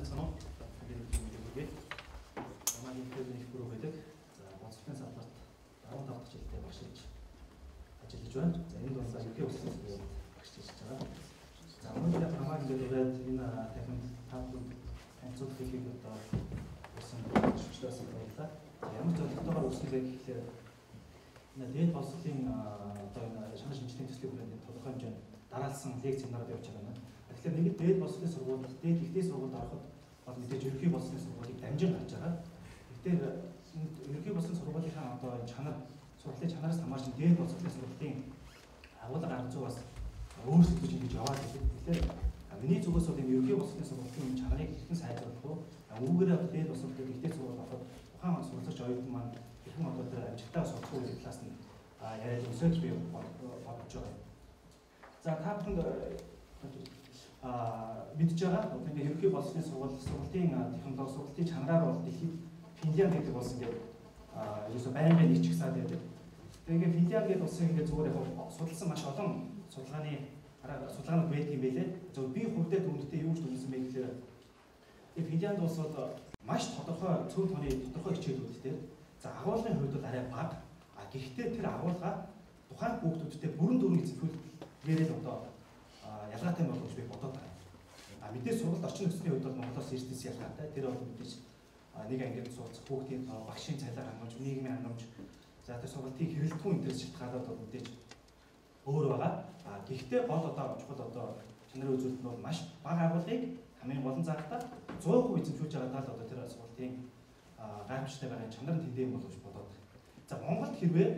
Тэгээд намайг интернет их бүрүү байдаг. За боцлын салбарт 15 дахь жилдээ багшилж ажиллаж байна. За энэ дундаа ерхий өсөлт багшилж байгаа. За өнөөдөр намайг ингээд ураад энэ тахинд таамаг онцлог хийхийг одоо усан шүчлээс баярлаа. За ямар зорилготойгоор үүсгэлээ гэхлээр энэ дээд боловсролын одоо энэ шанал шинжилгээний төслийн хүрээнд тодорхой хэмжээнд дараалсан лекц семинарууд явуулж байгаа юм. Тэгэхээр нэг дээд боловсролын сургууль, дээд ихтэй сургуульд ороход бол мэдээж ерөнхий боловсролын сургуулийг дамжин гарч байгаа. Тэгэхээр ерөнхий боловсролын сургуулийнхаа одоо энэ чанар, сургуулийн чанараас хамаарч дээд боловсролын сургуулийн агуулга арга зүй бас өөрсдөж ингэж яваад байдаг. Тэгэхээр миний зүгээс бол энэ ерөнхий боловсролын сургуулийн чанарыг хэрхэн сайжруулах вэ? Үүгээр одоо дээд боловсролын ихтэй сургууль ороход ухаан сурлагч оюутан маань хэрхэн одоо тэр амжилтаа сурах гэдэг талаас нь яриад өсөж би бодож байгаа. За та бүхэнд мэдж байгаа. Одоо ингээ ерөнхий боловсролын сургууль сургуулийн технологи сургуулийн чанараар бол дэлхийд Финлянд гэдэг улс ингээ а ерөөсө байнгын нэг чигсаад байдаг. Тэгээ Финлянд гэдэг улсын ингээ зүгээр яг судалсан маш олон судалгааны судалгаанууд байдаг юм байлээ. зөв би хувьдаа дүндээ юу гэж дүнсэн бэ гэхээр Финлянд улс бол маш тодорхой цөм тооны тодорхой хичээлүүдтэй. За агуулгын хувьд бол арай бага. А гэхдээ тэр агуулга тухайн хүүхдүүдтэй бүрэн дүрмийн зөвлөлөөр одоо ялгаатай болов гэж би бодоод байна. А мэдээж сургалт орчин нөхцөлийн хувьд бол Монголоос эрдэнэс ялгаатай. Тэр бол мэдээж нэг ангид сууцах хүүхдийн тоо, багшийн цалин хангамж, нийгмийн хангамж за тэр сургалтыг хэрэглэхгүй энэ төр шалтгаалаад бол мэдээж өөр байгаа. А гэхдээ гол одоо чухал одоо чанарын үзүүлэлт нь маш бага агуулгыг хамгийн болон заагтаа 100% эзэмшүүлж байгаа тал одоо тэр сургалтын гайхамшигтай байгаа чанар нь тэндээ боловч бодоод. За Монголд хэрвээ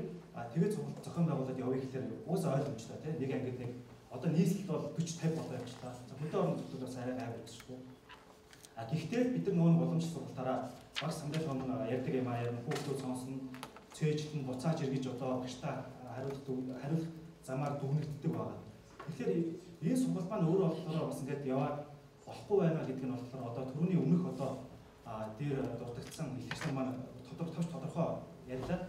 тэгээд сургалт зохион байгуулалт явъя гэхээр уус ойлгомжтой тийм нэг ангид нэг Одоо нийслэлд бол 40 50 болоо явж та. За хөдөө орон нутгад бас арай гайв үзчихгүй. А гэхдээ бид нар нөгөө боломж сургалтаараа баг самбай том ярьдаг юм аа ярина хүүхдүүд сонсно цээжлэн буцааж эргэж одоо багштай хариулт хариулт замаар дүгнэгддэг байгаа. Тэгэхээр энэ сургалт маань өөрөө болохоор бас ингээд яваад болохгүй байна гэдэг нь болохоор одоо түрүүний өмнөх одоо дээр дурдгдсан ихсэн маань тодорхой тодорхой ярьлаа.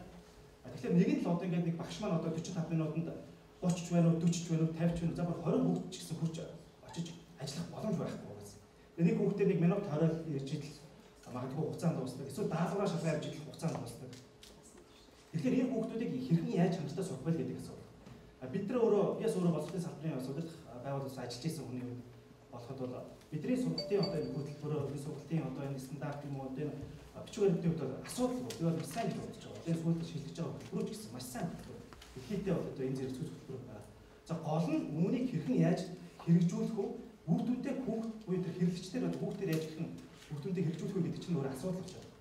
Тэгэхээр нэг нь л одоо ингээд нэг багш маань одоо 45 минутанд 30 ч байна уу 40 ч байна уу 50 ч байна. За баг 20 хүүхд ч гэсэн хурж очиж ажиллах боломж байхгүй гэсэн. Тэгээ нэг хүүхдээ нэг минут 20 ирж идэл магадгүй хугацаанд дуусдаг. Эсвэл даалгавраа шалгаж авч идэл хугацаанд дуусдаг. Тэгэхээр энэ хүүхдүүдийг хэрхэн яаж хамтдаа сурах вэ гэдэг асуудал. Бид нар өөрөө яс өөрөө боловсролын салбарын асуудал байгууллагаас ажиллаж исэн хүний болоход бол бидний сургалтын одоо энэ хөтөлбөрөө бидний сургалтын одоо энэ стандарт юм уу одоо бичиг баримтын хувьд бол асуудал бол би бол маш сайн гэж бодож байгаа. Одоо сүүлд шилжиж байгаа хөтөлбөрөж гэсэн маш сайн Эхлээдээ бол одоо энэ зэрэг зүйц хөтөлбөр байгаа. За гол нь үүнийг хэрхэн яаж хэрэгжүүлэх вэ? Хүүхдүүдтэй хүүхд буюу тэр хэрэглэгчдэр бол хүүхдээр яаж хэрхэн хүүхдүүдэд хэрэгжүүлэх вэ гэдэг чинь өөр асуудал байна.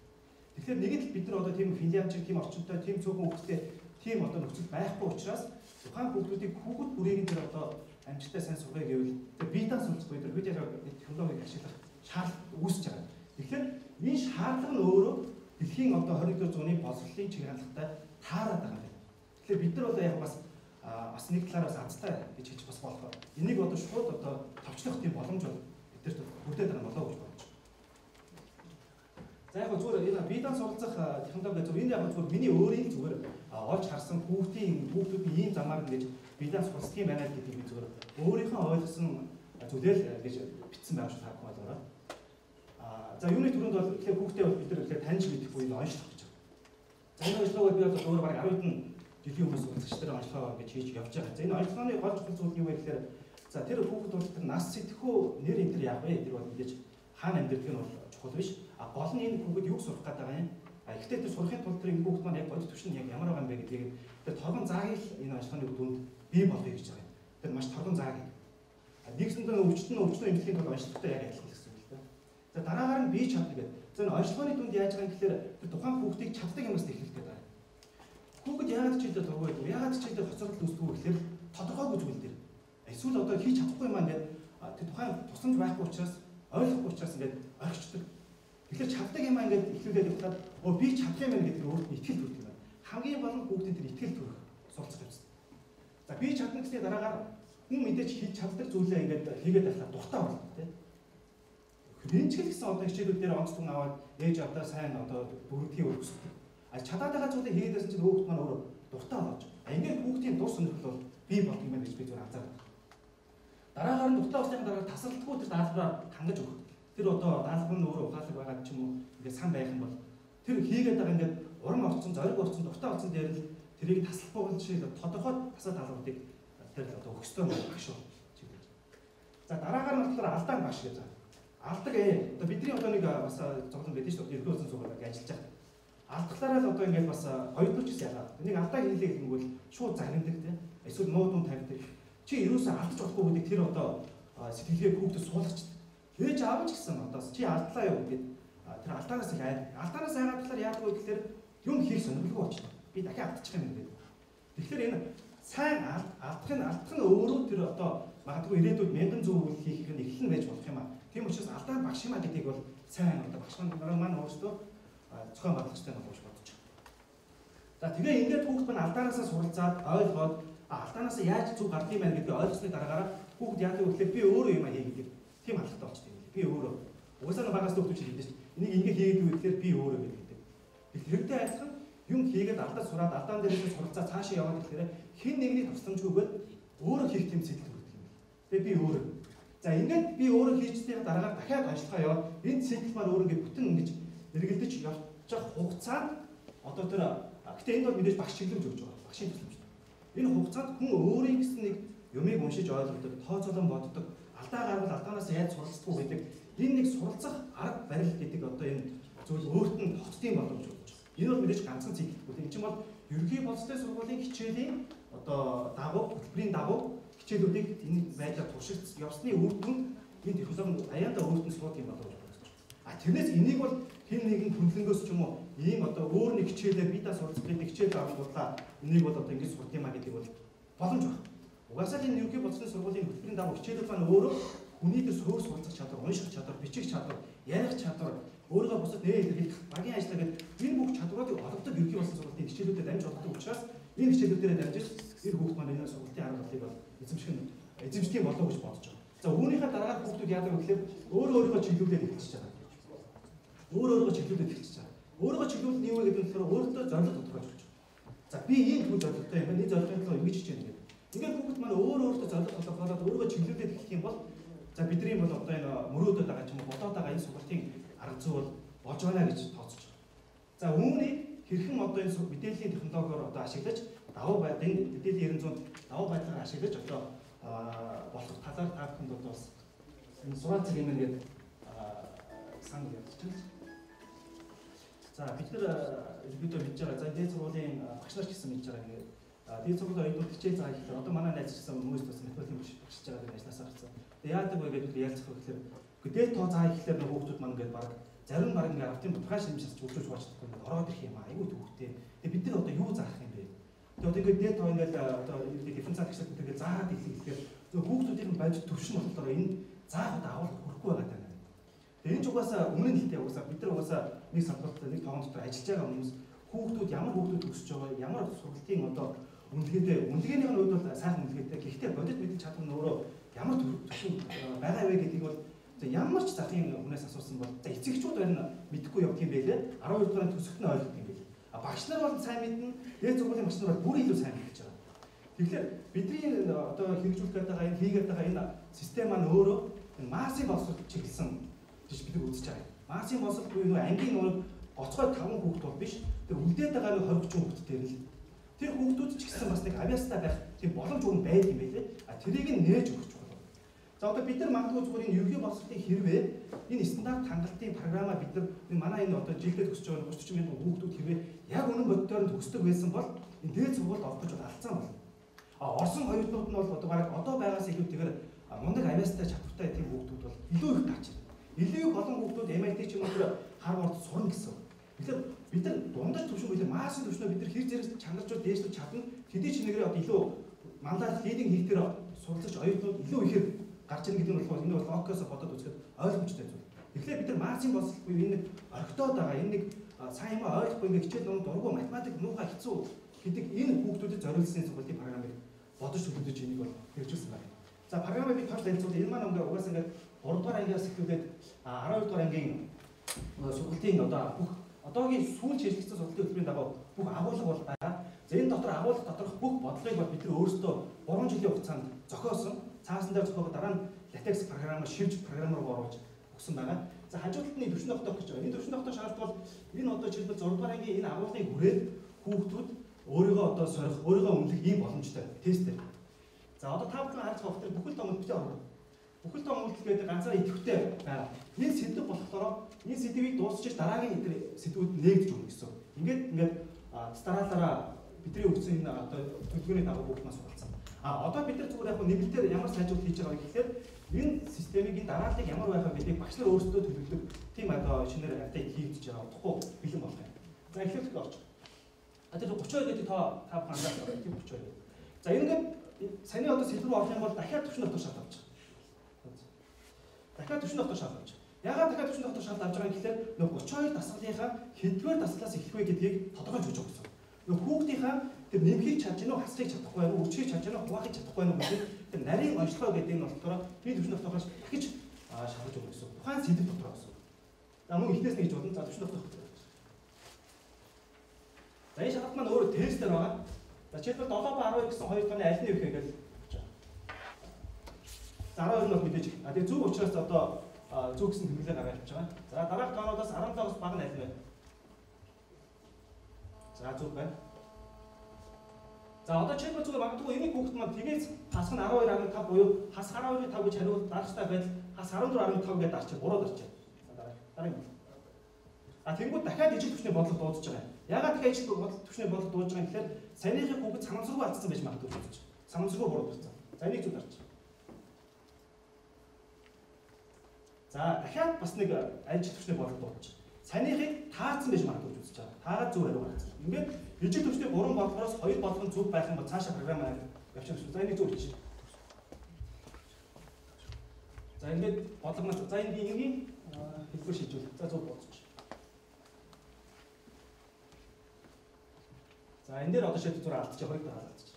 Тэгэхээр нэг л бид нар одоо тийм финляндчиг тийм орчинтой тийм цөөхөн хүүхдтэй тийм одоо нөхцөл байхгүй учраас тухайн хүүхдүүдийг хүүхэд бүрийг нь тэр одоо амжилттай сайн сургая гэвэл тэр битаа сурч буюу тэр бид яг технологиг ашиглах шаардлага үүсэж байгаа. Тэгэхээр энэ шаардлага нь өөрөө дэлхийн одоо 21-р зууны боловсролын чиг хандлагатай таарад байгаа юм. Тэгэхээр бид нар бол яг бас бас нэг талаар бас азтай гэж хэлж бас болох. Энийг одоо шууд одоо товчлох тийм боломж бол бидэрт бүрдээд байгаа болоо гэж бодож байна. За яг зүгээр энэ бидан суралцах технологи зөв энэ яг зүгээр миний өөрийн зүгээр олж харсан хүүхдийн хүүхдүүдийн ийм замаар ингэж бидан суралцах юм байна гэдэг би зүгээр өөрийнхөө ойлгосон зүйлэл гэж бичсэн байх шиг харахгүй байна. А за юуны түрүүнд бол тэгэхээр хүүхдээ бид нар тэгэхээр таньж мэдэх буюу онцлох гэж байна. За энэ онцлогоо би бол өөр баг 10 хэдэн жилийн хүмүүс үзэгчдэр онцлогоо ингэж хийж явж байгаа. За энэ онцлогооны гол зүйл юу вэ гэхээр за тэр хүүхэд бол тэр нас сэтгэхүй нэр энэ төр яах вэ? Тэр бол мэдээж хаана амьдрэх нь бол чухал биш. А гол нь энэ хүүхэд юу сурах гэдэг юм. А ихтэй тэр сурахын тулд тэр энэ хүүхэд маань яг бодит төвшин яг ямар байгаа юм бэ гэдгийг тэр торгон заагийг энэ онцлогооны дүнд бий болгоё гэж байгаа юм. Тэр маш торгон заагийг. Нэгсэндээ өвчтөн өвчтөн эмнэлгийн тулд онцлогтой яг адилхан гэсэн үг л дээ. За дараагаар нь бий чадна гэдэг. За энэ онцлогооны дүнд яаж байгаа юм гэхээр тэр тухайн хүүхдийг чаддаг юмас эхлэх гэдэг Хүүхэд яагаад ч хэлээд дургүй байдаг. Яагаад ч хэлээд хоцрол үүсдэг вэ гэхээр тодорхойгүй зүйл дээр. Эсвэл одоо хийж чадахгүй юм аа ингээд тэр тухайн тусламж байхгүй учраас ойлгохгүй учраас ингээд орхичдаг. Тэгэхээр чаддаг юм аа ингээд ихлүүлээд явахад өө би чадах юм байна гэдэг өөрт нь итгэл төрдөг юм. Хамгийн гол нь хүүхдэд тэр итгэл төрөх суралцах юмсан. За би чадна гэсний дараагаар хүн мэдээж хийж чаддаг зүйлээ ингээд хийгээд байхлаа дуртай болно тийм. Хэмжигэл гэсэн одоо хичээлүүд дээр онцлог аваад ээж авдаа сайн одоо бүрдгийн өргөсгдөг А чадаад байгаа зүйлийг хийгээд байсан чинь хүүхд маань өөрөө дуртай болж. Ингээд хүүхдийн дур сонирхол бол би болт юм байна гэж би зүгээр анзаардаг. Дараагаар нь дуртай болсны дараа тасралтгүй тэр даалгавраа хангаж өгөх. тэр одоо даалгавар нь өөрөө ухаалаг байгаа ч юм уу ингээд сан байх юм бол тэр хийгээд байгаа ингээд урам орцсон, зориг орцсон, дуртай орцсон дээр л тэрийг таслахгүй шиг тодорхой тасаа даалгаврыг тэр одоо өгсдөө багш шүү. За дараагаар нь болохоор алдаан багш гэж байна. Алдаг ээ. Одоо бидний одоо нэг бас зоглон байдаг шүү. Ердөө үзэн сургуулиуд ажиллаж байгаа. Алдахлаараа л одоо ингээд бас хоёрдуурч гэсэн ялгаа. Энийг алдаа хийлээ гэнгүүт шууд загнадаг тийм. Эсвэл нуудун тавьдаг. Чи юусаа алдаж болохгүй гэдэг тэр одоо сэтгэлгээ хүүхдэд суулгач. Ээж аав ч гэсэн одоо чи алдлаа юу гэдэг тэр алдаанаас их айд. Алдаанаас айгаад талаар яадаг вэ гэхээр юм хийх сонирхолгүй болчихно. Би дахиад алдчих юм гэдэг. Тэгэхээр энэ сайн алдах нь алдах нь өөрөө тэр одоо магадгүй ирээдүйд мянган зөв үйл хийх нь эхлэн байж болох юм аа. Тийм учраас алдаа багш юм а гэдгийг бол сайн одоо багш нар маань өөрсдөө зохион байгуулагчтай болох гэж бодож байна. За тэгээ ингээд хүүхд маань алдаанаасаа суралцаад ойлгоод алдаанаас яаж зүг гардыг маань гэдгийг ойлгосны дараагаараа хүүхд яадаг вэ гэхээр би өөрөө юм хий гэдэг тийм хандлагатай болчихсон юм. Би өөрөө угаасаа багаас төгтөж хэлдэг шүү. Энийг ингэ хийгээд үү гэхээр би өөрөө гэдэг. Тэрнтэй адилхан юм хийгээд алдаа сураад алдаан дээрээс суралцаа цаашаа яваад гэхээр хэн нэгний тусламжгүйгээр өөрөө хийх тийм сэтэл хүрдэг юм. Тэгээ би өөрөө. За ингээд би өөрөө хийжсэний дараагаар дахиад ажиллахаа яваад энэ сэтэл маань өөрөө ингээд бүтэн ингэж эргэлдэж явчих хугацаанд одоо тэр гэтээ энд бол мэдээж багш чиглэмж өгч байгаа. Багшийн тусламж. Энэ хугацаанд хүн өөрийн гэсэн нэг юмыг уншиж ойлгодог, тооцоолон боддог, алдаа гарвал алдаанаас яаж суралцдаг гэдэг энэ нэг суралцах арга барил гэдэг одоо энэ зүйл өөрт нь тогтдсон боломж болж байна. Энэ бол мэдээж ганцхан цэглэхгүй. Энэ чинь бол ерөнхий болцлын сургуулийн хичээлийн одоо дагуу, хөтөлбөрийн дагуу хичээлүүдийг энэ байдлаар туршиж явсны үр дүн энэ технологи аяанда өөртөө сууд юм болов? А тэрнээс энийг бол хэн нэгэн хөндлөнгөөс ч юм уу ийм одоо өөр нэг хичээлээр би даа суралцах гэдэг хичээл бодлоо энийг бол одоо ингэж сурд юм а гэдэг бол боломж байна. Угаасаа л энэ ерөнхий болцлын сургуулийн хөтөлбөрийн дагуу хичээлүүд маань өөрөө хүний дээр суурь суралцах чадвар, унших чадвар, бичих чадвар, ярих чадвар, өөрийгөө бусад нээ илэрхийлэх багийн ажиллагаа гэдэг энэ бүх чадваруудыг олгодог ерөнхий болцлын сургуулийн хичээлүүдэд дамж олгодог учраас энэ хичээлүүдээр дамжиж энэ хүүхд маань энэ сургуулийн арга барилыг бол эзэмших нь эзэмшдэг болов гэж бодож байгаа. За үүнийхээ дараа хүүхдүүд яадаг вэ гэхээр өөрөө өөрийгөө чиглүүлээд эхэлчихэж байгаа. Өөрөө өөрийгөө чиглүүлээд эхэлчихэж байгаа. Өөрийгөө чиглүүлэх нь юу вэ гэдэг нь болохоор өөртөө зорилго тодорхойлж байгаа. За би ийм төв зорилготой юм байна. Энэ зорилгын төлөө ингэж хийж яах гэдэг. Ингээд хүүхд маань өөр өөртөө зорилго тодорхойлоод өөрийгөө чиглүүлээд эхлэх юм бол за бидний бол одоо энэ мөрөөдөд байгаа ч юм уу бодоод байгаа энэ сургалтын арга зүй бол болж байна гэж тооцож байгаа. За үүнийг хэрхэн одоо энэ мэдээллийн технологиор одоо ашиглаж давуу байдлын мэдээллийн 900 давуу байдлаар ашиглаж одоо болох талаар та бүхэнд одоо бас энэ сурал зэрэг юм гээд сан ярьж За бид нар ерөөдөө мэдж байгаа. За дээд сургуулийн багш нар ч гэсэн мэдж байгаа. Тэгээд дээд сургуулийн оюутнууд хичээл заа хийхээр одоо манай найз гэсэн хүмүүс бас математикийн багшиж байгаа гэж ажлаасаа гарсан. Тэгээд яадаг вэ гэдэг ярилцах гэхээр дээд тоо заа хийхээр нэг хүүхдүүд маань ингээд баг зарим нь баг ингээд автын тодорхой шимжээс үлдээж баачдаг ингээд ороод ирэх юм аа. Айгуу төвхтэй. Тэгээд бид нар одоо юу заах юм бэ? Тэгээд одоо ингээд дээд тоо ингээд одоо дифференциал гişэд ингээд заагаад ирлээ гэхээр хүүхдүүдийн бодит төвшин болохоор энэ заах одоо авах хүрхгүй байгаа даа. Тэгээд энэ ч угаасаа өмнө нь хэлтэй угаасаа бид нар угаасаа нэг самбарт нэг тоон дотор ажиллаж байгаа хүмүүс хүүхдүүд ямар хүүхдүүд өсөж байгаа ямар сургалтын одоо үнэлгээтэй үнэлгээнийх нь хувьд бол сайхан үнэлгээтэй. Гэхдээ бодит мэдээ чадвар нь өөрөө ямар төвшин байгаа вэ гэдгийг бол ямар ч захын хүнээс асуусан бол за эцэгчүүд байна мэдэхгүй юм байлээ 12 дугаар төсөлт нь ойлгох юм байлээ а багш нар бол сайн мэднэ дээд сургуулийн багш нар бол бүр илүү сайн мэдж байгаа. Тэгэхээр бидний одоо хэрэгжүүлэх гэдэг энэ хийгээд байгаа энэ систем маань өөрөө массын боловсрол чиглэсэн гэж бид үзэж байгаа. Масын босол буюу нөгөө ангийн нөгөө гоцгой 5 хүүхд бол биш. Тэр үлдээд байгаа нэг 20 30 хүүхд дээр л тэр хүүхдүүд ч гэсэн бас нэг авиастай байх тийм боломж өгн байд юм байлээ. А тэрийг нь нээж өгч болно. За одоо бид нар магадгүй зүгээр энэ ерхий боловсролын хэрвээ энэ стандарт хангалтын програмаа бид нар манай энэ одоо жилдээ төгсөж байгаа 30 40 мянган хүүхдүүд хэрвээ яг үнэн боддоор төгсдөг байсан бол энэ дээд сургуульд орох гэж алцсан болно. А Орсон хоёрдууд нь бол одоо бараг одоо байгаас илүү тэгэхээр мундаг авиастай чадвартай тийм хүүхдүүд бол илүү их гарч байна илүү олон хүүхдүүд MIT ч юм уу тэр Harvard сурна гэсэн. Тэгэхээр бид нар дундаж төвшин билээ массын төвшнөө бид нар хэр зэрэг чанарчуд дээшлэж чадна. Тэдний чинэгрээ одоо илүү мандат лидинг хийх дээр суралцаж оюутнууд илүү ихээр гарч ирнэ гэдэг нь болохоор энэ бол локосо бодоод үзэхэд ойлгомжтой зүйл. Тэгэхээр бид нар массын боловсрол буюу энэ нэг орхитоод байгаа энэ нэг сайн юм ойлгохгүй ингээ хичээл ном дургу математик нуухай хэцүү гэдэг энэ хүүхдүүдэд зориулсан сургуулийн програмыг бодож төлөвлөж энийг бол хэрэгжүүлсэн байна. За програмыг би тал танилцуул энэ маань ингээ угаасаа ингээ 3 дугаар ангиас эхлүүлээд 12 дугаар ангийн сургалтын одоо бүх одоогийн сүүл шилжигдсэн сургалтын хөтөлбөрийн дагуу бүх агуулга бол байгаа. За энэ дотор агуулга доторх бүх бодлогыг бол бид нар өөрсдөө 3 жилийн хугацаанд зохиосон. Цаасан дээр зохиогоо дараа нь LaTeX програмаар шивж програмаар оруулж өгсөн байгаа. За хажуу талд нь төвшин тогтоох гэж байгаа. Энэ төвшин тогтоох шаардлагал энэ одоо жишээлбэл 6 дугаар ангийн энэ агуулгыг хүрээд хүүхдүүд өөрийгөө одоо сорих, өөрийгөө өмнөх ийм боломжтой тесттэй. За одоо та бүхэн харж байгаа хэрэг бүхэл том үлдэлтэй орно. Бүхэл том үлдэл гэдэг ганцаар идэвхтэй байгаа. Энэ сэдв болохоор энэ сэдвийг дуусчих дараагийн эдгээр сэдвүүд нээгдэж өгнө гэсэн. Ингээд ингээд дараалалаа бидний өгсөн энэ одоо төлөвлөгөөний дагуу бүгд нас суралцсан. А одоо бид нар зүгээр яг нэмэлтээр ямар сайжруулалт хийж байгаа вэ гэхээр энэ системийг энэ дарааллыг ямар байхаа гэдгийг багш нар өөрсдөө төлөвлөдөг тийм одоо шинээр апдейт хийгдэж байгаа утгагүй бэлэн болох юм. За эхлээд орч. А тэр 32 гэдэг тоо та бүхэн анзаарч байгаа тийм 32. За ингээд саяны одоо сэлбэр юм бол дахиад 40 дотор шалт авч байгаа. Дахиад 40 дотор шалт авч. Ягаад дахиад 40 дотор шалт авч байгаа юм гэхээр нөх 32 дасгалынхаа хэдвэр дасгалаас эхлэх вэ гэдгийг тодорхойлж өгч байгаа гэсэн. Нөх хүүхдийнхаа тэр нэмхийг чадж гинөө хасхийг чадахгүй байна уу, өчгийг чадж гинөө хуваахыг чадахгүй байна уу гэдэг тэр нарийн онцлогоо гэдэг нь болохоор би 40 дотороос дахиж шалгаж өгөх гэсэн. Тухайн сэдв дотор гэсэн. За мөн ихнээс нэг гэж бодсон. За 40 дотор. За энэ шалгалт маань өөрөө тестээр байгаа. За жишээлбэл 7 ба 12 гэсэн хоёр тооны аль нь вэ За 12 нь бол мэдээж. А тэгээ зөв учраас одоо зөв гэсэн тэмдэглэл гаргаж авч байгаа. За дараах тоонуудаас 17-оос бага нь аль вэ? За зөв байна. За одоо жишээлбэл зүгээр магадгүй энийг хүүхэд маань тгээс хас нь 12.5 буюу хас 12.5 гэж хариулт дарахтай байдал хас 14.5 гэдээ дарчих буруу дарчих. За дараа. Дараагийн. А тэнгууд дахиад ижил төвчний бодлого дуудаж байгаа. Ягаад дахиад ижил төвчний бодлого дуудаж байгаа юм гэхээр саяныхын хүүхэд санамсаргүй алдсан байж магадгүй гэж. Санамсаргүй буруу дарсан. За энийг зөв дарчих. За дахиад бас нэг ижил төвчний бодлого дуудаж. Саяныхыг таацсан байж магадгүй гэж үзэж байгаа. Таагаад зөв хариу гаргасан. Ингээд ижил төвчний 3 бодлогоос 2 бодлого нь зөв байх юм бол цаашаа програм явчих юм. За энийг зөв хийчих. За ингээд бодлого нь за энэ энгийн хэлбэр шийдвэл за зөв бодчих. За энэ дээр одоо шийдэл зураг алдчих хоёрыг дараа алдчих.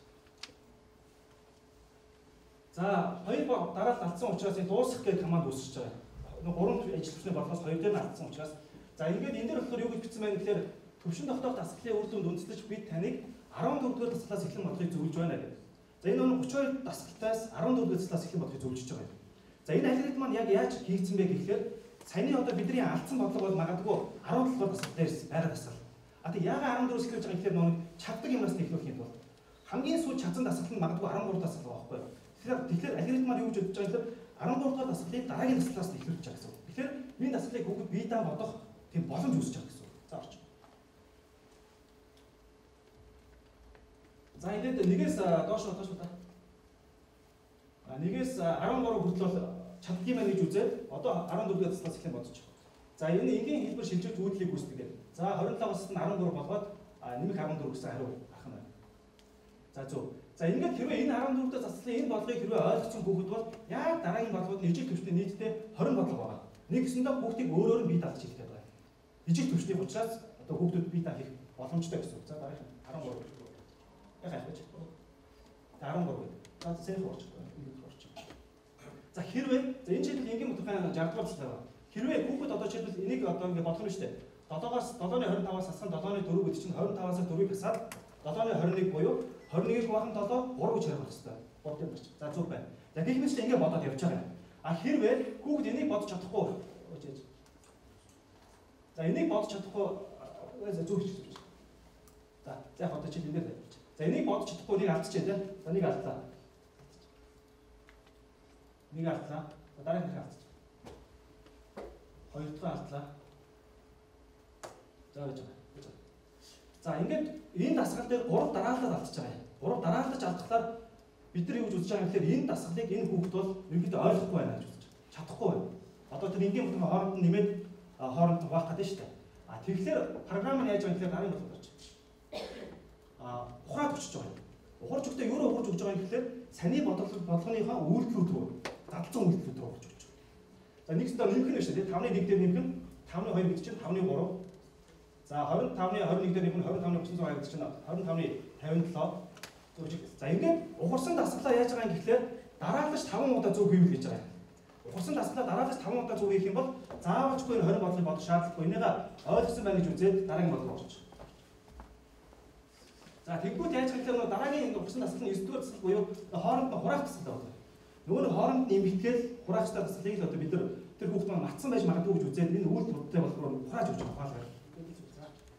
За хоёр дараалал алдсан учраас энэ дуусгах гэх команд үүсэж байгаа. Гурван ажил хүчний бодлогоос хоёр дээр нь алдсан учраас за ингээд энэ дээр болохоор юу гэж бичсэн байна гэхээр төвшин тогтоох дасгалын үр дүнд үндэслэж бид таныг 14 дугаар дасгалаас эхлэн бодлогыг зөвлөж байна гэдэг. За энэ нь 32 дасгалтаас 14 дугаар дасгалаас эхлэн бодлогыг зөвлөж байгаа юм. За энэ алгоритм маань яг яаж хийгдсэн бэ гэхээр саяны одоо бидний алдсан бодлого бол магадгүй 17 дугаар дасгал дээр байгаад дасгал А тэг яагаад 14-өөс эхэлж байгаа гэхээр нэг чаддаг юмнаас юм бол хамгийн сүүл чадсан дасгал нь магадгүй 13 дасгал байхгүй. Тэгэхээр тэгэхээр алгоритмаар юу гэж бодож байгаа юм? 13 дахь дасгалыг дараагийн дасгалаас нь эхлүүлж байгаа гэсэн. Тэгэхээр энэ дасгалыг хүүхэд бие даа бодох тийм боломж үүсэж байгаа гэсэн. За орч. За ингээд нэгээс доош доош удаа. А нэгээс 13 хүртэл чаддаг юм гэж үзээд одоо 14 дахь дасгалаас эхлэн бодож. За энэ энгийн хэлбэр шилжүүлж үүдлийг үүсгдэг. За 27-оос нь 13 болгоод нэмэх 14 гэсэн хариу гарах нь байна. За зөв. За ингээд хэрвээ энэ 14-өөс заслын энэ бодлогыг хэрвээ ойлгосон хүүхэд бол яг дараагийн бодлогод ижил төвчний нийтдээ 20 бодлого байгаа. Нэг гэсэндээ хүүхдийг өөрөөр нь бие дааж хэрэгтэй байна. Ижил төвчний учраас одоо хүүхдүүд бие даах боломжтой гэсэн. За дараагийн 13. Яг хайж. 13 гэдэг. За сэрх орчих. За хэрвээ за энэ жишээл энгийн мутхан 60 дугаар зүйл байна. Хэрвээ хүүхэд одоо жишээлбэл энийг одоо ингээд бодох нь шүү дээ 7-оос 7-ны 25-аас хасах нь 7-ны 4 гэдэг чинь 25-аас 4-ийг хасаад 7-ны 21 буюу 21-ийг хуваах нь 7 3 гэж хариулах хэрэгтэй. Бодсон байна. За зүг байна. За гэх мэт ингэ бодоод явж байгаа. А хэрвээ хүүхд энийг бодож чадахгүй За энийг бодож чадахгүй зүг хийж. За яг одоо чи энэ дээр тавьчих. За энийг бодож чадахгүй нэг алдчихъя тийм. За нэг алдлаа. Нэг алдлаа. За дараагийн нэг алдчих. Хоёр дахь алдлаа. За гэж байгаа. За ингээд энэ дасгал дээр 3 дараалал алдчихж байгаа юм. 3 дараалаж алдахлаар бид нар юу гэж үзэж байгаа юм гэхээр энэ дасгалыг энэ хүүхэд бол ерөнхийдөө ойлгохгүй байна гэж үзэж байгаа. Чадахгүй байна. Одоо тэр энгийн бүхэн хооронд нь нэмээд хооронд нь хуваах гэдэг шүү дээ. А тэгэхээр програм нь яаж байгаа юм гэхээр гарын бодлого болж байна. А ухраад өчөж байгаа юм. Ухарч өгдөө юу ухарч өгж байгаа юм гэхээр саний бодлого бодлогынхаа үйлдэлүүд рүү дадлцсан үйлдэлүүд рүү ухарч өгч байгаа. За нэг зүйл нэмэх нь шүү дээ. 5-ны 1 дээр нэмэх нь 5-ны 2 гэдэг чинь 5-ны 3 За 25-ны 21 дээр нэмэх нь 25-ны 320 гэдэг чинь 25-ны 57 зөв. За ингээд ухарсан дасгалаа яаж байгаа юм гэхлээр дараалж 5 удаа зөв хийвэл гэж байгаа. Ухарсан дасгалаа дараалж 5 удаа зөв хийх юм бол заавалжгүй 20 бодлыг бодох шаардлагагүй. Энийгээ ойлгосон байна гэж үзээд дараагийн бодлого орчих. За тэгвэл яаж гэхээр дараагийн ухарсан дасгал нь 9 дугаар дасгал буюу хооронд нь хураах дасгал байна. Нь хооронд нэмэгдээл хураах дасгалыг л одоо бид нар тэр хүүхд маань матсан байж магадгүй гэж үзээд энэ үйл тултай болохоор хурааж өгч ухаалгаар.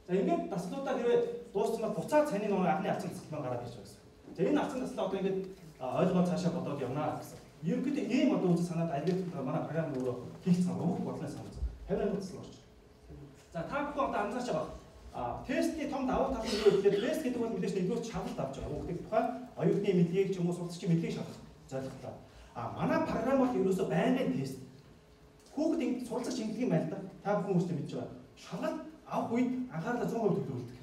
За ингээд таслуудаа хэрвээ дууссан бол буцаад цааны нөгөө анхны ацсан тасалбар гараад ирж байгаа За энэ ацсан таслаа одоо ингээд ойлгоод цаашаа бодоод явнаа гэсэн. Ерөнхийдөө ийм одоо үйл санаад алгоритм манай програм өөрөө хийх цаг өгөх бодлоо санаж. Харин таслаа орч. За та бүхэн одоо анзаарч байгаа. А тестний том давуу тал нь юу гэхээр тест гэдэг бол мэдээж нэгдүгээр шалгалт авч байгаа. Хүүхдийн тухай оюутны мэдлэгийг ч юм уу сурталчийн мэдлэгийг шалгах зорилготой. А манай програм бол ерөөсөө байнгын тест. Хүүхэд ингэ суралцах шинжилгээ байна да. Та бүхэн өөрсдөө мэдж байгаа. Шалгалт авах үед анхаарлаа 100% төвлөрүүлдэг.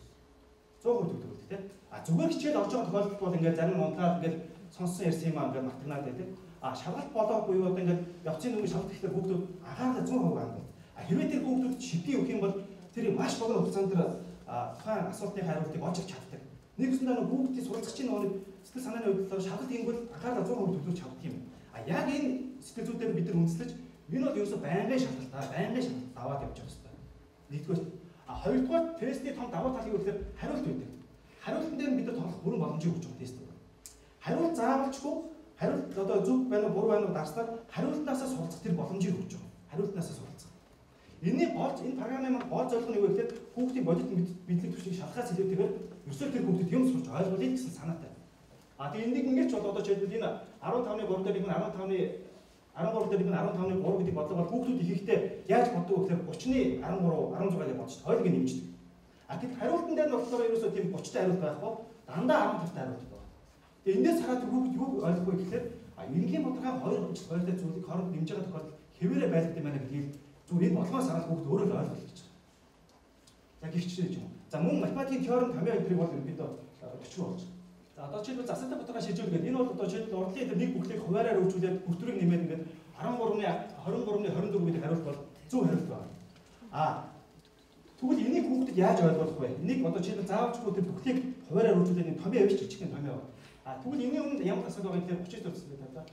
100% төвлөрүүлдэг тийм. Зүгээр хичээл орж байгаа тохиолдолд бол ингээд зарим унтаад ингээд сонссон ярьсан юм аа ингээд матгнаад байдаг. А шалгалт болоогүй одоо ингээд явцын өмнө шалгалт ихлээр хүүхдүүд анхаарлаа 100% ханддаг. А хэрвээ тэр хүүхдүүд шипи өгөх юм бол тэр маш богино хугацаанд тэр тухайн асуултын хариултыг олж авч чаддаг. Нэг үсэндээ нэг хүүхдийн суралцагчийн нөгөө сэтгэл санааны хувьд шалгалт хийнгүүт анхаарал 100% төвлөрч чаддаг юм. А яг энэ сэтгэл зүйдээр бид нар үндэслэж энэ бол ерөөсө байнгын шалгалт аа байнгын шалгалт аваад явж байгаа хэрэгтэй. Нэгдүгээр а хоёрдугаар тестний том давуу тал юу гэхээр хариулт үүдэг. Хариултан дээр бид нар тоглох бүрэн боломжийг өгч байгаа тест байна. Хариулт заавалчгүй хариулт одоо зөв байна уу буруу байна уу дарснаар хариултнаасаа суралцах тэр боломжийг өгч байгаа. Хариултнаасаа суралцах. Энэний гол энэ програмын маань гол зорилго нь юу гэхээр хүүхдийн бодит мэдлэг түвшийг шалгахаас илүүтэйгээр ерөөсөө тэр хүүхдэд юм сурч ойлгуулъя гэсэн санаатай. А тэгээ энийг ингэж бол одоо жишээлбэл энэ 15-ны 3 дээр нэг нь 15-ны 13 дээр нэг нь 15-ны 3 гэдэг бодлого бол хүүхдүүд их ихтэй яаж боддог вэ гэхээр 30-ны 13 16-ыг бодчих хойлог нэмждэг. А гэд хариултан дээр нь болохоор ерөөсөө тийм 30-тай хариулт байхгүй дандаа 15-тай хариулт байна. Тэгээ эндээс хараад хүүхд юу ойлгохгүй гэхээр а энгийн бодлогын хоёр хоёртой зүйлийг хооронд нэмж байгаа тохиолдолд хэвээрээ байлгадаг юм байна гэдгийг Зүгээр энэ болгоос хараад хүүхд өөрөө л ойлгох гэж байгаа. За гихчтэй юм. За мөн математикийн теорем томьёо энтриг бол ерөнхийдөө 40 болж. За одоо жишээлбэл засалтай бодлогоо шийдвэрлэгээд энэ бол одоо жишээлбэл урдлын тэр нэг бүхлийг хуваараар хөгжүүлээд бүртрийг нэмээд ингээд 13-ны 23-ны 24 гэдэг хариулт бол зөв хариулт байна. А тэгвэл энийг хүүхдэд яаж ойлгох вэ? Энийг одоо жишээлбэл заавчгүй тэр бүхлийг хуваараар хөгжүүлээд энэ томьёо явж жижигхэн томьёо. А тэгвэл энэний өмнө ямар асуудал байгаа гэхээр 39 төрсөн гэдэг та.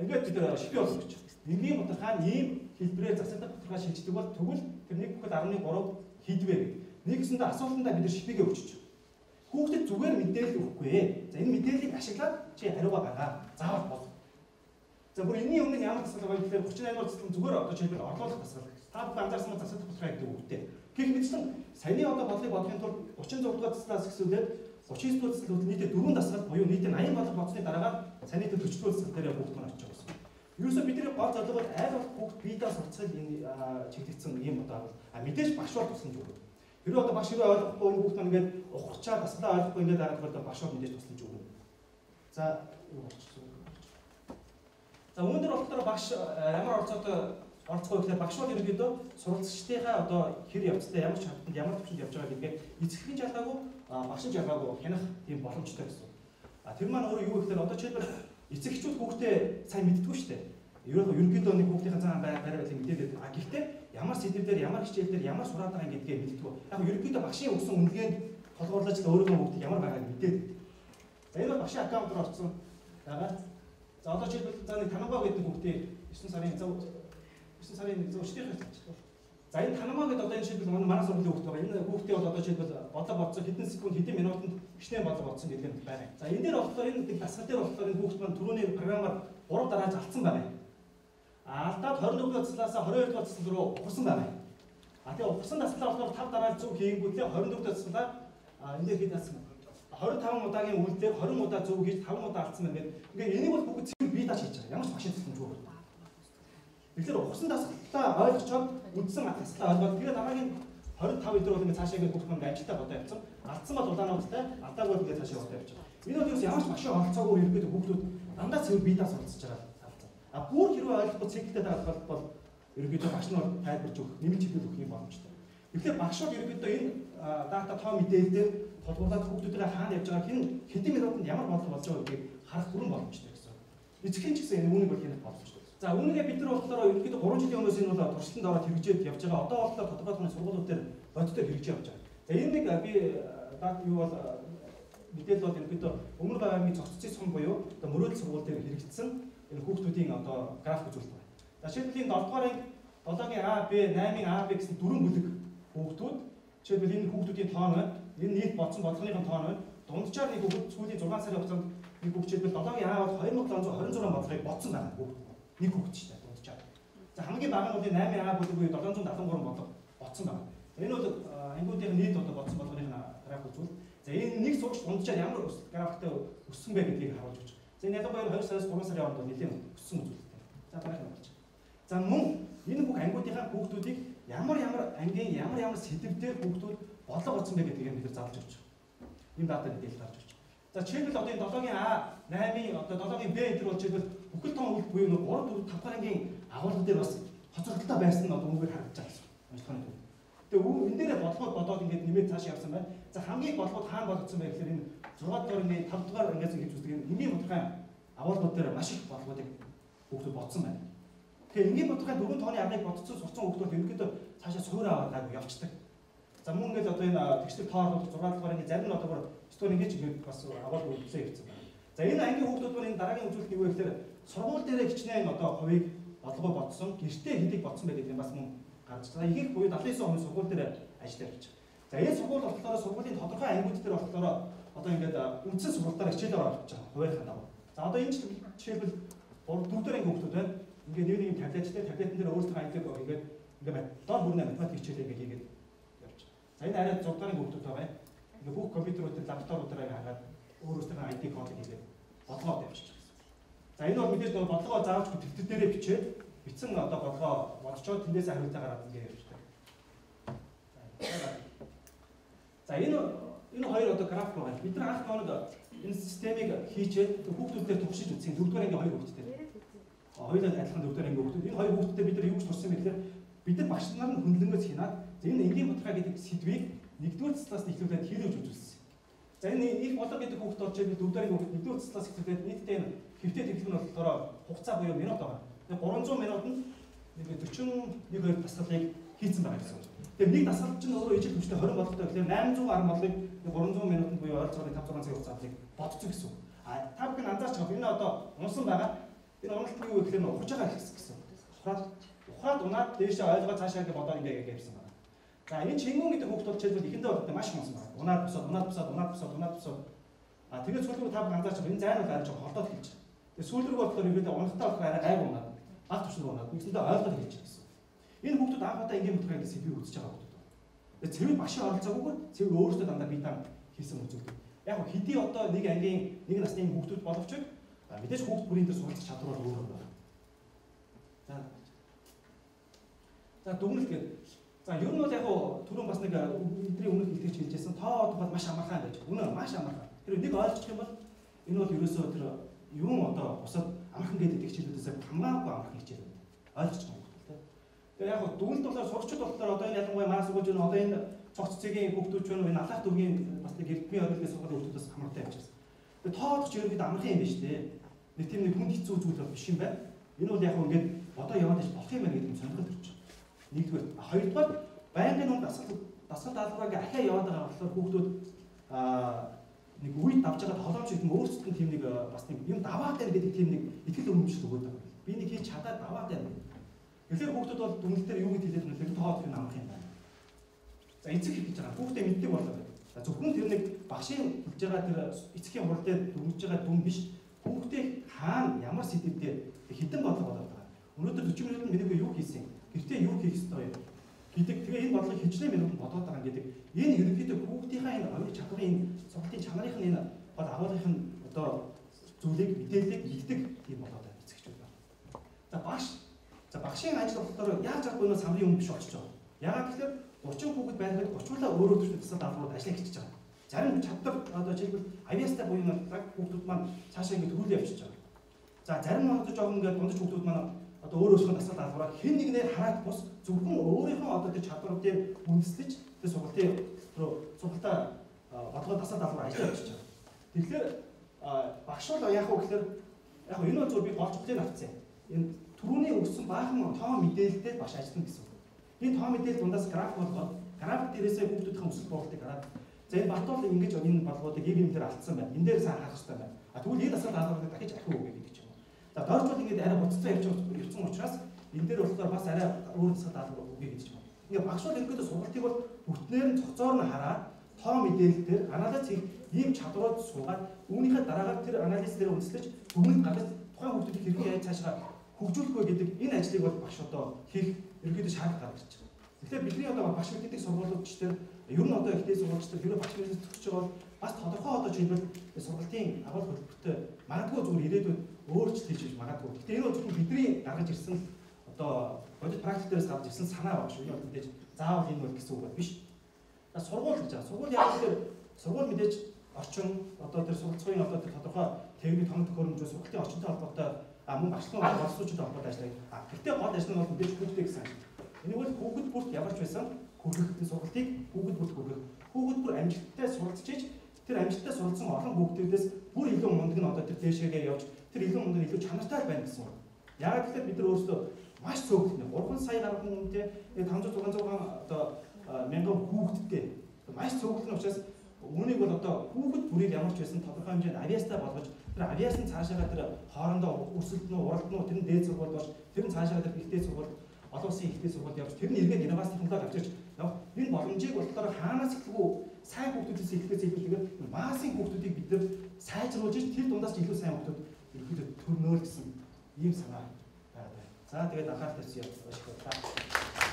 Ингээд бид шипи болох гэж. Энгийн бодлогоо ийм хэлбэрээр засагдаг тодорхой шилждэг бол тэгвэл тэр нэг бүхэд 10.3 хийдвэ гэдэг. Нэгсэндээ асуултандаа бид нар шипигээ өгчөж. Хүүхдэд зүгээр мэдээлэл өгөхгүй ээ. За энэ мэдээллийг ашиглаад чи хариугаа гаргаа. Заавал бол. За бүр энэний өмнө ямар тасгал байгаа гэхээр 38 дугаар засаг зүгээр одоо жишээлбэл орлуулах тасгал. Та бүхэн анзаарсан бол засагдаг тодорхой гэдэг үгтэй. Гэх мэтчлэн саяны одоо бодлыг бодохын тулд 36 дугаар заслаас эхлүүлээд 39 дугаар заслууд нийтээ дөрвөн дасгал буюу нийтээ 80 бодлого бодсны дараагаар саяны 40 дугаар засал дээр бүгд нь очиж байгаа. Юусе бидний гол зорилго бол аль болох бүгд биедээ сурцгал энэ чиглэгдсэн юм одоо а мэдээж багш бол тусламж өгнө. Хэрэв одоо багш хэрэг ойлгохгүй энэ бүгд ингээд ухарчаа таслаа ойлгохгүй ингээд хараад бол багш бол мэдээж тусламж өгнө. За юу болчихсон. За өнөөдөр болохоор багш ямар оролцоотой оролцох вэ гэхээр багш бол ерөнхийдөө суралцагчдынхаа одоо хэр явцтай ямар чадварт ямар төвчөнд явж байгаа гэдгээ эцэгхэн жалгаагүй багшин жалгаагүй хянах тийм боломжтой гэсэн. А тэр маань өөрөө юу гэхээр одоо жишээлбэл эцэгчүүд хүүхдээ сайн мэддэггүй шүү дээ. Ерөнхийдөө ерөнхийдөө нэг хүүхдийн цаан байр байр байл мэдээд а гэхдээ ямар сэдвээр ямар хичээлээр ямар сураад байгаа гэдгээ мэддэггүй. Яг ерөнхийдөө багшийн өгсөн үнэлгээнд толгуурлаж л өөрөө хүүхдээ ямар байгааг мэдээд. За энэ бол багшийн аккаунт руу орсон. Дагаад за одоо жишээлбэл за нэг танамгаа гэдэг хүүхдээ 9 сарын 9 сарын 100 өчтөрийн хэлчих. За энэ танамаа гэдэг одоо энэ жишээлбэл манай сургуулийн хүүхд байгаа. Энэ хүүхдээ бол одоо жишээлбэл бодлого бодсон хэдэн секунд хэдэн минутанд хичнээн бодлого бодсон гэдэг нь байна. За энэ дээр болохоор энэ нэг дасгал дээр болохоор энэ хүүхд маань түрүүний програмаар 3 дарааж алдсан байна. А алдаад 21 дугаар цэслээс 22 дугаар цэсэл рүү ухарсан байна. А тэгээ ухарсан таслаа болохоор 5 дарааж зөв хийнгүүтлээ 22 дугаар цэслээ энэ хэд таасан 25 удаагийн үйлдэл 20 удаа зөв хийж 5 удаа алдсан байна гэдэг. Ингээ энийг бол бүгд зөв бие дааж хийж байгаа. Ямар ч машин тусламжгүй байна. Тэгэхээр ухсан дасгалтаа ойлгочоод үндсэн дасгалтаа ойлгоод тэгээ дараагийн 25 өдөр бол ингээд цаашаа ингээд бүх юм амжилттай бодоо явцсан. Алдсан бол улаануудтай, алдаагүй ингээд цаашаа бодоо явчих. Энэ бол ямар ч машин оролцоогүй ерөөд хүүхдүүд дандаа цэвэр бие даас оролцож байгаа. А бүр хэрвээ ойлгохгүй циклтэй дагаад бол ерөөдөө багш нь тайлбарж өгөх, нэмж хэлбэл өгөх юм боломжтой. Тэгэхээр багшууд ерөөдөө энэ дата тоо мэдээлэлээр толгуурлаад хүүхдүүдээ хаана явж байгаа хэн хэдэн минутанд ямар бодлого болж байгаа гэдгийг харах бүрэн боломжтой гэсэн. Эцэгхэн ч гэсэн энэ үүнийг бол хянах боломжтой. За үүнийгээ бид нар болохоор ерөнхийдөө 3 жилийн өмнөөс энэ бол туршилтанд ороод хэрэгжээд явж байгаа. Одоо болохоор тодорхой тооны сургуулиуд дээр бодитоор хэрэгжиж явж байгаа. За энэ нэг би дат юу бол мэдээлэл бол ерөнхийдөө өмнө байгаа аймгийн цогццын сум буюу одоо мөрөөдөл сургууль дээр хэрэгжсэн энэ хүүхдүүдийн одоо график үзүүлэлт байна. За жишээлбэл энэ 7 дугаар анги 7-гийн А, Б, 8-ийн А, Б гэсэн дөрвөн бүлэг хүүхдүүд жишээлбэл энэ хүүхдүүдийн тоон байна. Энэ нийт бодсон бодлогын тоон байна. Дунджаар нэг хүүхд сүүлийн 6 сарын хугацаанд нэг хүүхд жишээлбэл 7-гийн А бол 2726 бодлогыг бодсон байна хүүхд нэг дээ дунджаар. За хамгийн бага нь бол 8А бүлэг буюу 773 бодлого бодсон байна. Энэ бол ангиудын нийт одоо бодсон болгоны график үзвэл за энэ нэг сурагч унджаар ямар графиктай өссөн бэ гэдгийг харуулж өгч. За энэ ялангуяа 2 сараас 3 сарын хооронд нэлээд өссөн үзүүлэлттэй. За дараагийн болж. За мөн энэ бүх ангиудынхаа хүүхдүүдийг ямар ямар ангийн ямар ямар сэдвээр хүүхдүүд бодлого бодсон бэ гэдгийг бид задлж өгч. Энэ дата мэдээлэл гарч өгч. За жишээлбэл одоо энэ 7-гийн А, 8-ийн одоо 7-гийн Б энэ төр болж ивэл бүхэл том үйл буюу 3 4 5 дахь ангийн агуулгын дээр бас хоцрогдолтой байсан нь одоо үүгээр харагдаж байгаа. Онцлогын төв. Тэгээ үү энэ дээр бодлогод бодоод ингээд нэмээд цааш явсан байна. За хамгийн бодлогод хаана бодогдсон бэ гэхээр энэ 6 дугаар ангийн 5 дугаар ангиас гэж үздэг энэ энгийн бодлогын агуулгууд дээр маш их бодлогуудыг хүүхдүүд бодсон байна. Тэгэхээр энгийн бодлогын дөрвөн тооны аргыг бодцсон сурцсан хүүхдүүд ерөнхийдөө цаашаа суурь аваад явцдаг. За мөн ингээд одоо энэ тэгшлэг тоор 6 дугаар ангийн зарим нь одоо бүр стор ингэж ингээд бас агуулга үлдсэн явцсан байна. За энэ ангийн хүүхдүүд бүр энэ дараагийн үзүүлэлт юу вэ гэхээр сургууль дээр хичнээн одоо хувийг бодлого бодсон, гэртээ хэдийг бодсон байдаг юм бас мөн гарч байгаа. Ихэнх буюу 79 оны сургууль дээр ажиллаж явж байгаа. За энэ сургууль болохоор сургуулийн тодорхой ангиуд дээр болохоор одоо ингээд үндсэн сургуультаар хичээлээр орж байгаа. Хуваарь хандаа. За одоо энэ жишээлбэл дөрөвдөр анги хүүхдүүд байна. Ингээд нэг нэг таблеттэй таблетэн дээр өөрсдөө ангиг ингээд ингээд доор бүрнэ математик хичээлээ ингээд хийгээд явж. За энэ арай 6 дахь хүүхдүүд байгаа. Ингээд бүх компьютерүүд дээр лаптопуудаар хагаад өөрөөсөө ID код хийгээд бодлогоо тавьчих. За энэ бол мэдээж нэг бодлогоо заавч тэмдэг дээрээ бичээд бичсэн одоо бодлогоо бодчоод тэндээс хариултаа гаргаад ингэ явчихдаг. За энэ энэ хоёр одоо график байна. Бид нар анх тоонд энэ системийг хийчээд хүүхдүүдээр төвшиж үзсэн. Дөрөвдүгээр ангийн хоёр хүүхдтэй. Хоёулаа адилхан дөрөвдүгээр ангийн хүүхдүүд. Энэ хоёр хүүхдтэй бид нар юу гэж турсан бэ гэхээр бид нар багш нар нь хөндлөнгөөс хянаад энэ энгийн бодлого гэдэг сэдвийг нэгдүгээр цэслээс нэхлүүлээд хийлгэж үзүүлсэн. За энэ их бодлого гэдэг хүүхд болж байгаа ангийн хүүхд нэгдүгээр цэслээс нэхлүүлээд нийтдээ хэвтээ тэглэх нь болохоор хугацаа буюу минут байгаа. Тэгээ 300 минутанд нэг 41 хоёр дасгалыг хийцэн байгаа гэсэн. Тэгээ нэг дасгал чинь өөрөө ижил хүчтэй 20 бодлоготой гэхээр 810 бодлогыг 300 минутанд буюу ойролцоогоор 5 6 цагийн хугацаанд бодчих гэсэн. А та бүхэн анзаарч байгаа энэ одоо унсан байгаа. Энэ уналт нь юу гэхээр ухаж байгаа гэсэн. Ухаад ухаад унаад дээшээ ойлгоо цаашаа гэж бодоо ингээ гэсэн байна. За энэ чингүн гэдэг хүүхд бол жишээлбэл ихэндээ болдог маш унсан байна. Унаад босоод унаад босоод унаад босоод унаад босоод А тэгээд сүүлрүү та бүхэн анзаарч байгаа энэ зайн бол арай жоо холдоод хэлж байгаа. Тэгээд сүүлрүү болохоор ерөөдөө унахтаа болохоор арай гайг унаад баг төвшөр унаад нэгсэндээ ойлгоод хэлж байгаа гэсэн. Энэ хүүхдүүд анх удаа ингийн мутгаар ингэ сэдвийг үзэж байгаа хүүхдүүд. Тэгээд цэвэр багшийн оролцоогүйгээр цэвэр өөрөөсөө дандаа бие даан хийсэн үзүүлдэг. Яг хэдий одоо нэг ангийн нэг насны хүүхдүүд боловч мэдээж хүүхд бүрийн дээр суралцах чадвар өөр өөр байна. За. За дүгнэлт гэдэг. За ер нь бол яг түрүүн бас нэг эдний өмнөх хэлтгэж хэлжсэн тоо тухайд маш амархан байж. Үнэ маш амархан. Тэр нэг ойлгох юм бол энэ бол ерөөсөө тэр юм одоо бусад амархан гэдэг хичээлүүдээс хамаагүй амархан хичээл байна. Ойлгож байгаа юм байна. Тэгээ яг дүгнэлт болохоор сурагчид болохоор одоо энэ ялангуяа маа сургууль нь одоо энэ цогц цэгийн хүүхдүүд ч энэ алах дүүгийн бас нэг эрдмийн орилгын сургуулийн хүүхдүүдээс хамаатай явчихсан. Тэгээ тоодох ч ерөөд амархан юм байна шүү дээ. Нэг тийм нэг хүнд хэцүү зүйл биш юм байна. Энэ бол яг ингээд одоо яваад ич болох юм байна гэдэг нь сонирхол. Нэгдүгээр, хоёрдугаар байнгын хүн дасгал дасгал даалгаврыг ахиа яваад байгаа болохоор хүүхдүүд аа нэг үед давж байгаа толомч гэдэг нь өөрсдөд нь тийм нэг бас нэг юм даваад байна гэдэг тийм нэг итгэл үнэмшил өгöd байгаа. Би нэг хийж чадаад даваад байна. Тэгэхээр хүүхдүүд бол дүнэлтээр юу гэж хэлээд вэ? Тоохот юм амах юм байна. За эцэг хийж байгаа. Хүүхдээ мэддэг болоо. За зөвхөн тэр нэг багшийн хэлж байгаа тэр эцгийн хурал дээр дүнж байгаа дүн биш. Хүүхдээ хаана ямар сэдвээр хідэн бодлого болоод байгаа. Өнөөдөр 40 минутанд миний юу хийсэн? Гэртээ юу хийх ёстой вэ? гэдэг. Тэгээ энэ бодлого хичнээн минут бодоод байгаа гэдэг. Энэ ерөнхийдөө хүүхдийнхаа энэ оюун чадварын энэ сургалтын чанарын энэ бол агуулгын одоо зүйлийг мэдээллийг илдэг тийм болоод байна эцэгчүүд байна. За багш за багшийн ажил болохоор яаж чадгүй нөө самрын юм биш болчихж байгаа. Яагаад гэхээр 30 хүүхэд байгаад 30-уулаа өөрөө төрсөн тасал даалгаврууд ажиллах гэж байгаа. Зарим чадвар одоо жишээлбэл авиастай буюу нэг хүүхдүүд маань цаашаа ингэ төрүүлээ явчихж байгаа. За зарим нь жоохон ингээд дундаж хүүхдүүд маань одоо өөрөөсөө насаа даалгавраа хэн нэгнээр хараад бус зөвхөн өөрийнхөө одоо тэр чадваруудыг үндэслэж тэр сургалтын руу сургалтаа бодлого насаа даалгавар ажиллаж явж байгаа. Тэгэхээр багш бол яг уу гэхээр яг энэ бол зөв би голч хөлийн авцсан. Энэ түрүүний өгсөн баахан тоо мэдээлэлтэй багш ажиллана гэсэн үг. Энэ тоо мэдээлэл дундаас график болгоод график дээрээсээ хүүхдүүдийн өсөлт боолтыг хараад за энэ бат бол ингэж энэ бодлогуудыг ийм юм дээр алдсан байна. Энэ дээр сайн анхаарах хэрэгтэй байна. А тэгвэл энэ насаа даалгаврыг дахиж ахиу өгье гэдэг. За дорж бол ингэж арай буццаа явж явсан учраас энэ дээр болохоор бас арай өөр засаг даалгавар өгье гэж байна. Ингээ багш бол ерөөдөө сургалтыг бол бүгднээр нь цогцоор нь хараад тоо мэдээлэлээр анализ хийх ийм чадварууд суугаад үүнийхээ дараагаар тэр анализ дээр үндэслэж бүгд гадаад тухайн хүмүүсийг хэрхэн яаж цаашаа хөгжүүлэх вэ гэдэг энэ ажлыг бол багш одоо хийх ерөнхийдөө шаардлага гарч байгаа. Тэгэхээр бидний одоо багш гэдэг сургуулиуд ч тэр ер нь одоо ихтэй сургуульчдад хэрэв багш мэдээс төгсөж байгаа бол бас тодорхой одоо жишээлбэл сургалтын агуул хөтөлбөртөө магадгүй зүгээр ирээдүйд өөрчлөлт хийж магадгүй. Гэхдээ энэ зөвхөн бидний гаргаж ирсэн одоо бодит практик дээрээс гарч ирсэн санаа багш юу мэдээж заавал энэ бол гэсэн үг биш. Сургууль гэж байгаа. Сургууль яг тэр сургууль мэдээж орчин одоо тэр сургалтын одоо тэр тодорхой техник том төхөөрөмжөө сургалтын орчинтой холбоотой а мөн багшлан боловсруучдад холбоотой ажилладаг. А гэхдээ гол ажил нь бол мэдээж хүүхдээ гэсэн ажил. Энийг бол хүүхэд бүрт ямар ч байсан хүргэх сургалтыг хүүхэд бүрт хүргэх. Хүүхэд бүр амжилттай суралцж тэр амжилттай суралцсан олон хүүхдүүдээс бүр илүү мундаг нь одоо тэр дээшээгээ явж тэр илүү мундаг илүү чанартай байна гэсэн үг. Яг тэгэхээр бид нар өөрсдөө маш цөөхөлтний 3 сая гаруй хүнтэй 500 600 одоо мянган хүүхэдтэй маш цөөхөлтний учраас Үүнийг бол одоо хүүхэд бүрийг ямар ч байсан тодорхой хэмжээнд авиастай болгож тэр авиас нь цаашаа тэр хоорондоо өрсөлд нь уралд нь тэр нь дээд сургууль болж тэр нь цаашаа тэр ихтэй сургууль олон улсын ихтэй сургууль явж тэр нь эргээд инновац технологи авчирч энэ боломжийг болохоор хаанаас эхлэв сайн хүүхдүүдээс эхлэхээс илүү тэгээд баасын хүүхдүүдийг бид нар сайжруулж тэр дундаас илүү сайн хүүхдүүд ерөөдөө төрнөө гэсэн ийм санаа байгаа. За тэгээд анхаарал тавьсан явж байна.